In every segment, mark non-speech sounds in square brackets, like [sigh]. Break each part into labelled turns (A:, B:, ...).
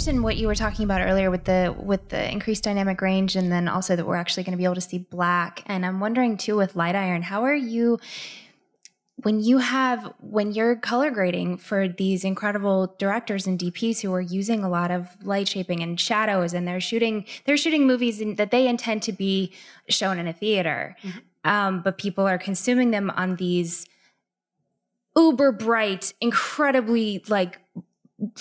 A: interested in what you were talking about earlier with the with the increased dynamic range, and then also that we're actually going to be able to see black. And I'm wondering too with light iron, how are you? when you have when you're color grading for these incredible directors and DPs who are using a lot of light shaping and shadows and they're shooting they're shooting movies in, that they intend to be shown in a theater mm-hmm. um, but people are consuming them on these uber bright incredibly like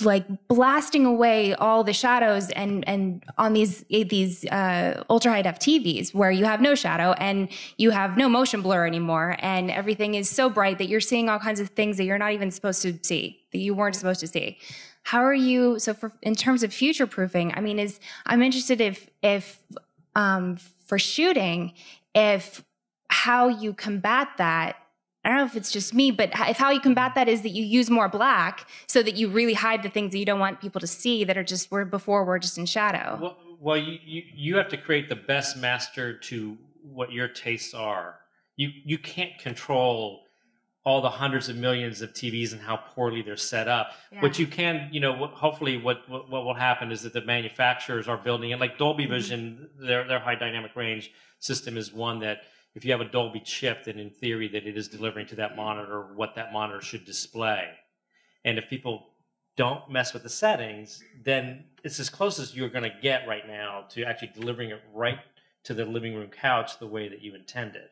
A: like blasting away all the shadows and and on these these uh, ultra high def TVs where you have no shadow and you have no motion blur anymore and everything is so bright that you're seeing all kinds of things that you're not even supposed to see that you weren't supposed to see. How are you? So for in terms of future proofing, I mean, is I'm interested if if um, for shooting if how you combat that I don't know if it's just me, but if how you combat that is that you use more black so that you really hide the things that you don't want people to see that are just were before were just in shadow.
B: Well, well you, you, you have to create the best master to what your tastes are. You you can't control all the hundreds of millions of TVs and how poorly they're set up. Yeah. What you can, you know, hopefully what, what, what will happen is that the manufacturers are building it like Dolby mm-hmm. Vision, their their high dynamic range system is one that if you have a Dolby chip, then in theory that it is delivering to that monitor what that monitor should display. And if people don't mess with the settings, then it's as close as you're going to get right now to actually delivering it right to the living room couch the way that you intended.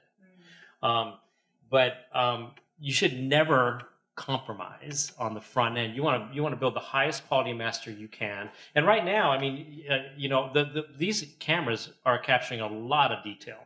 B: Mm. Um, but um, you should never compromise on the front end. You want to you want to build the highest quality master you can. And right now, I mean, uh, you know, the, the, these cameras are capturing a lot of detail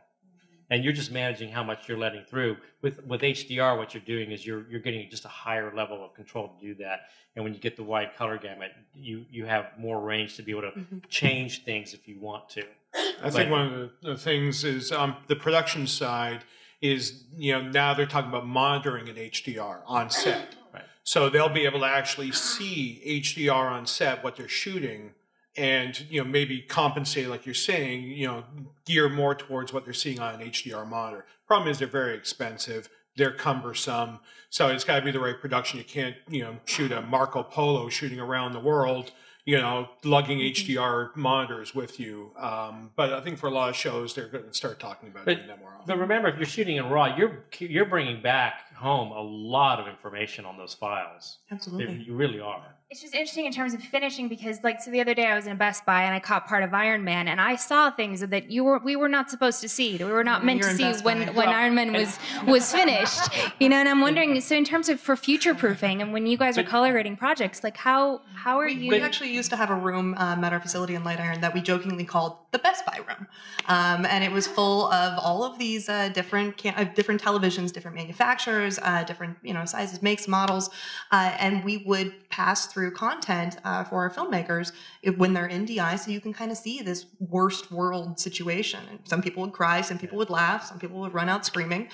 B: and you're just managing how much you're letting through. With with HDR, what you're doing is you're you're getting just a higher level of control to do that. And when you get the wide color gamut, you you have more range to be able to mm-hmm. change things if you want to.
C: I but, think one of the, things is um, the production side is you know now they're talking about monitoring in HDR on set. Right. So they'll be able to actually see HDR on set what they're shooting and you know maybe compensate like you're saying you know gear more towards what they're seeing on an hdr monitor problem is they're very expensive they're cumbersome so it's got to be the right production you can't you know shoot a marco polo shooting around the world you know, lugging HDR mm-hmm. monitors with you. Um, but I think for a lot of shows, they're going to start talking about but, doing that more often.
B: But remember, if you're shooting in RAW, you're you're bringing back home a lot of information on those files.
D: Absolutely,
B: you really are.
A: It's just interesting in terms of finishing because, like, so the other day I was in a Best Buy and I caught part of Iron Man and I saw things that you were we were not supposed to see. That we were not meant to see when when well, Iron Man was was finished. You know, and I'm wondering. So in terms of for future proofing and when you guys are color grading projects, like how how are you?
D: We actually used to have a room um, at our facility in Light Iron that we jokingly called the Best Buy room, um, and it was full of all of these uh, different uh, different televisions, different manufacturers, uh, different you know sizes, makes, models, uh, and we would pass through content uh, for our filmmakers when they're in DI, so you can kind of see this worst world situation. And some people would cry, some people would laugh, some people would run out screaming.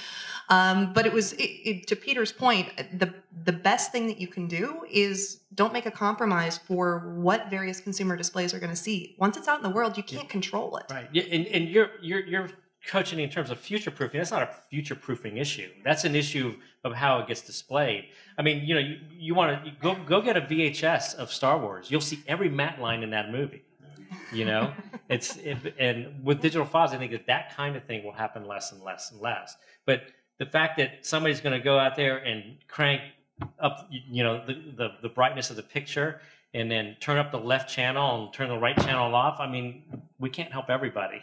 D: Um, but it was it, it, to Peter's point, the the best thing that you can do is don't make a compromise for what various consumer displays are going to see. Once it's out in the world, you can't yeah. control it.
B: Right. Yeah, and, and you're you're you're coaching in terms of future proofing. That's not a future proofing issue. That's an issue of, of how it gets displayed. I mean, you know, you, you want to go go get a VHS of Star Wars. You'll see every matte line in that movie. You know, [laughs] it's it, and with digital files, I think that that kind of thing will happen less and less and less. But the fact that somebody's going to go out there and crank up, you know, the, the, the brightness of the picture and then turn up the left channel and turn the right channel off. I mean, we can't help everybody.